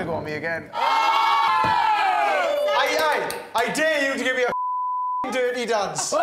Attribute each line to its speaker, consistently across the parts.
Speaker 1: to go on me again.
Speaker 2: I, I, I dare you to give me a dirty dance.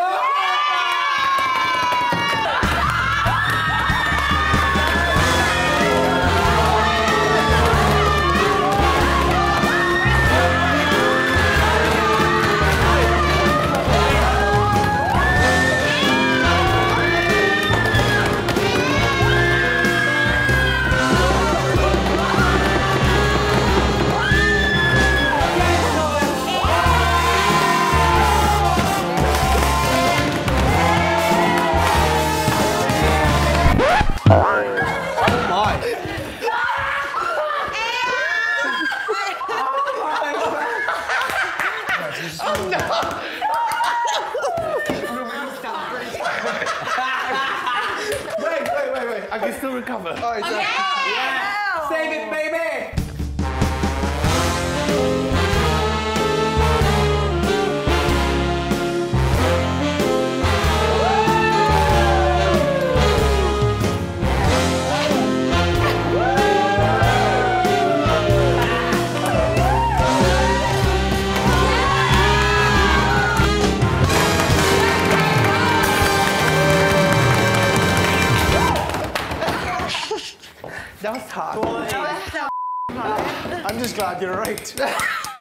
Speaker 1: Wait, wait, wait, wait. I can still recover.
Speaker 2: Oh, is that-
Speaker 3: Save it, baby!
Speaker 1: That was hard.
Speaker 2: I'm just glad you're right.